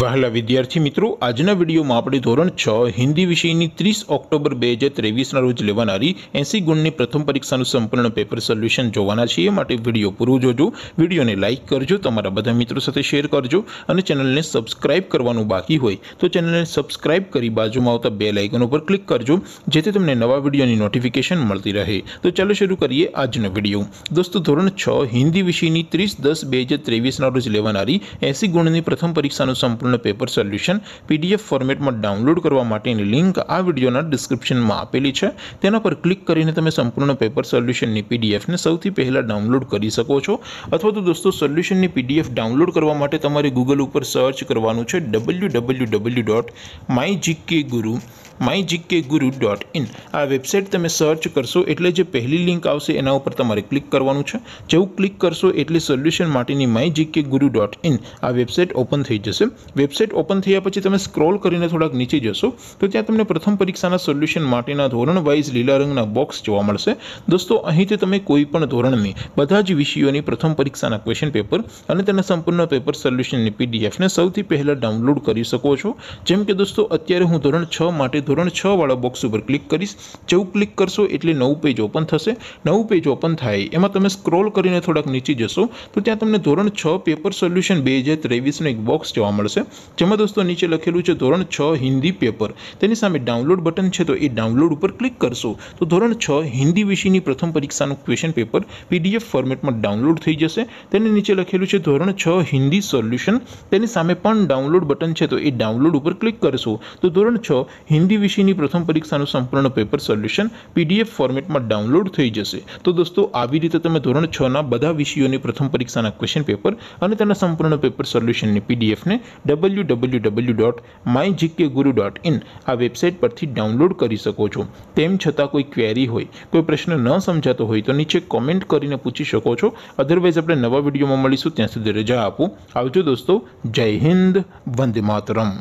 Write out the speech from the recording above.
વહાલા વિદ્યાર્થી મિત્રો, આજના વિડીયોમાં આપણે ધોરણ છ, હિન્દી વિષયની ત્રીસ ઓક્ટોબર બે હજાર ત્રેવીસના રોજ લેવાનારી એસી ગુણની પ્રથમ પરીક્ષાનું સંપૂર્ણ પેપર સોલ્યુશન જોવાના છીએ. માટે વીડિયો પૂરું જોજો. વિડીયોને લાઇક કરજો, તમારા બધા મિત્રો સાથે શેર કરજો અને ચેનલને સબસ્ક્રાઇબ કરવાનું બાકી હોય તો ચેનલને સબસ્ક્રાઇબ કરી બાજુમાં આવતા બે લાઇકન ઉપર ક્લિક કરજો, જેથી તમને નવા વિડીયોની નોટિફિકેશન મળતી રહે. તો ચાલો શરૂ કરીએ આજનો વીડિયો. દોસ્તો, ધોરણ છ, હિન્દી વિષયની ત્રીસ દસ બે હજાર ત્રેવીસના રોજ લેવાનારી એંસી ગુણની પ્રથમ પરીક્ષાનું સંપૂર્ણ પેપર સોલ્યુશન પીડીએફ ફોર્મેટમાં ડાઉનલોડ કરવા માટેની લિંક આ વિડીયોના ડિસ્ક્રિપ્શનમાં આપેલી છે. તેના પર ક્લિક કરીને તમે સંપૂર્ણ પેપર સોલ્યુશનની પીડીએફને સૌથી પહેલાં ડાઉનલોડ કરી શકો છો. અથવા તો દોસ્તો સોલ્યુશનની પીડીએફ ડાઉનલોડ કરવા માટે તમારે ગૂગલ ઉપર સર્ચ કરવાનું છે W W W dot my GK guru my GK guru dot in આ વેબસાઇટ તમે સર્ચ કરશો એટલે જે પહેલી લિંક આવશે એના ઉપર તમારે ક્લિક કરવાનું છે. જેવું ક્લિક કરશો એટલે સોલ્યુશન માટેની my GK guru dot in આ વેબસાઇટ ઓપન થઈ જશે. વેબસાઇટ ઓપન થયા પછી તમે સ્ક્રોલ કરીને થોડાક નીચે જશો, તો ત્યાં તમને પ્રથમ પરીક્ષાના સોલ્યુશન માટેના ધોરણ વાઇઝ લીલા રંગના બોક્સ જોવા મળશે. દોસ્તો, અહીંથી તમે કોઈ પણ ધોરણની બધા જ વિષયોની પ્રથમ પરીક્ષાના ક્વેશ્ચન પેપર અને તેના સંપૂર્ણ પેપર સોલ્યુશનની પીડીએફને સૌથી પહેલાં ડાઉનલોડ કરી શકો છો. જેમ કે દોસ્તો, અત્યારે હું ધોરણ છ માટે ધોરણ છ વાળા બોક્સ ઉપર ક્લિક કરીશ. જેવું ક્લિક કરશો એટલે નવું પેજ ઓપન થશે. નવું પેજ ઓપન થાય. એમાં તમે સ્ક્રોલ કરીને થોડાક નીચે જશો. તો ત્યાં તમને ધોરણ છ પેપર સોલ્યુશન બે હજાર ત્રેવીસનું એક બોક્સ જોવા મળશે. જેમાં દોસ્તો નીચે લખેલું છે ધોરણ છ હિન્દી પેપર તેની સામે ડાઉનલોડ બટન છે તો એ ડાઉનલોડ ઉપર ક્લિક કરશો. તો ધોરણ છ હિન્દી વિષયની પ્રથમ પરીક્ષાનું ક્વેશ્ચન પેપર પીડીએફ ફોર્મેટમાં ડાઉનલોડ થઈ જશે. તેની નીચે લખેલું છે ધોરણ છ હિન્દી સોલ્યુશન તેની સામે પણ ડાઉનલોડ બટન છે તો એ ડાઉનલોડ ઉપર ક્લિક કરશો. તો ધોરણ છ હિન્દી વિષયની પ્રથમ પરીક્ષાનું સંપૂર્ણ પેપર સોલ્યુશન પીડીએફ ફોર્મેટમાં ડાઉનલોડ થઈ જશે. તો દોસ્તો, આવી રીતે તમે ધોરણ છના બધા વિષયોની પ્રથમ પરીક્ષાના ક્વેશ્ચન પેપર અને તેના સંપૂર્ણ પેપર સોલ્યુશનની પીડીએફને W W W dot my GK guru dot in આ વેબસાઇટ પરથી ડાઉનલોડ કરી શકો છો. તેમ છતાં કોઈ ક્વેરી હોય, કોઈ પ્રશ્ન ન સમજાતો હોય તો નીચે કોમેન્ટ કરીને પૂછી શકો છો. અધરવાઇઝ આપણે નવા વિડીયોમાં મળીશું. ત્યાં સુધી રજા આપો. આવજો દોસ્તો. જય હિન્દ. વંદે માતરમ.